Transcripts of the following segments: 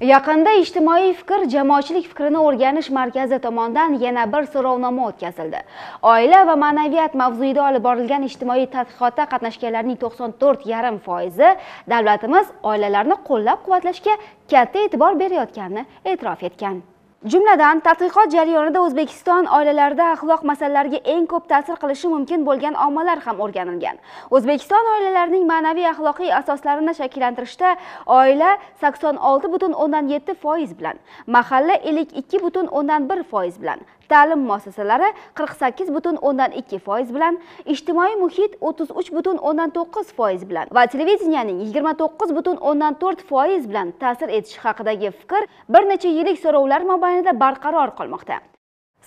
Yaqinda ijtimoiy fikr jamoatchilik fikrini o'rganish markazi tomonidan yana bir so'rovnoma o'tkazildi. Oila va ma'naviyat mavzuida olib borilgan ijtimoiy tadqiqotda qatnashganlarning 94.5% davlatimiz oilalarni qo'llab-quvvatlashga katta e'tibor berayotganini e'tirof etgan. Jumladan, tadqiqot jarayonida O'zbekiston oilalarida axloq masalalariga eng ko'p ta'sir qilishi mumkin bo'lgan omillar ham o'rganilgan. O'zbekiston oilalarining ma'naviy axloqiy asoslarini shakllantirishda oila 86.7% bilan, mahalla 52.1% bilan, ta'lim muassasalari 48.2% bilan, ijtimoiy muhit 33.9% bilan va televideniyaning 29.4% bilan ta'sir etishi haqidagi fikr bir necha yillik so'rovlar mobaynida barqaror qolmoqda.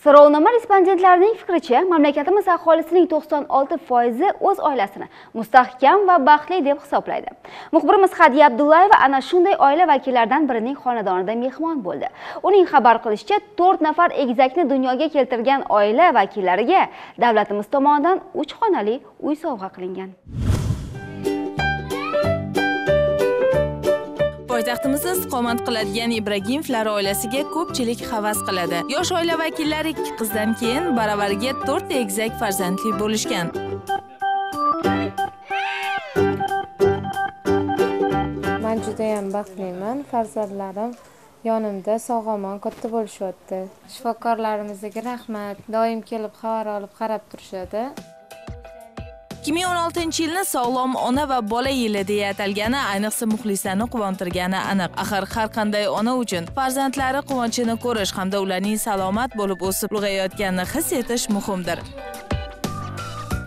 So'rovnoma respondentlarining fikricha, mamlakatimiz aholisining 96% o'z oilasini mustahkam va baxtli deb hisoblaydi. Muxbirimiz Hadiya Abdullayeva ana shunday oila vakillaridan birining xonadonida mehmon bo'ldi. Uning xabar qilishicha, 4 nafar egizakni dunyoga keltirgan oila vakillariga davlatimiz tomonidan 3 xonali uy sovg'a qilingan. Poytaxtimizda istiqomat qiladigan Ibragimovlar oilasiga ko'pchilik havas qiladi. Yosh oila vakillari ikki qizdan keyin baravariga to'rtta egizak farzandli bo'lishgan. Men juda ham baxtliman. Farzandlarim yonimda sog'-omon katta bo'lishyapti. Shifokorlarimizga rahmat. Doim kelib xabar olib qarab turishadi. 2016 yilni sog'lom ona va bola yili deya atalgani ayniqsa muxlislarni quvontirgani aniq. Axir har qanday ona uchun farzandlari quvonchini ko'rish hamda ularning salomat bo'lib o'sib ulg'ayayotganini his etish muhimdir.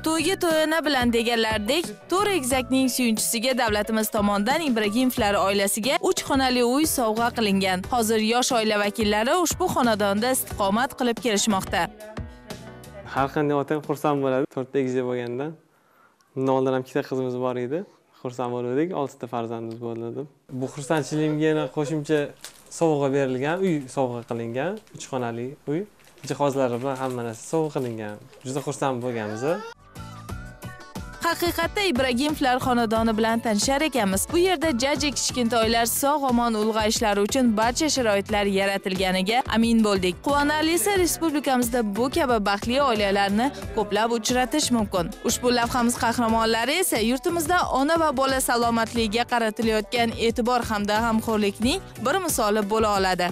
To'yga to'yona bilan deganlardek, to'rt egizakning suyunchisiga davlatimiz tomonidan Ibragimovlar oilasiga 3 xonali uy sovg'a qilingan. Hozir yosh oila vakillari ushbu xonadonda istiqomat qilib kelishmoqda. Har qanday ota xursand bo'ladi, to'rtta egizak bo'lganda. Undan oldin ham ikkita qizimiz bor edi. Xursand bo'ldik, oltita farzandimiz bo'ldi. deb Bu xursandchiligimga yana qo'shimcha sovg'a berilgan, uy sovg'a qilingan, uch xonali uy. Jihozlari bilan hamma narsa sovg'a qilingan. Juda xursand bo'lganmiz. Haqiqatda Ibragimovlar xonadoni bilan tanishar ekanmiz. Bu yerda jajji kichkintoylar sog'-omon ulg'ayishlari uchun barcha sharoitlar yaratilganiga amin bo'ldik. Quvonarlisi respublikamizda bu kabi baxtli oilalarni ko'plab uchratish mumkin. Ushbu lavhamiz qahramonlari esa yurtimizda ona va bola salomatligiga qaratilayotgan e'tibor hamda g'amxo'rlikning bir misoli bo'la oladi.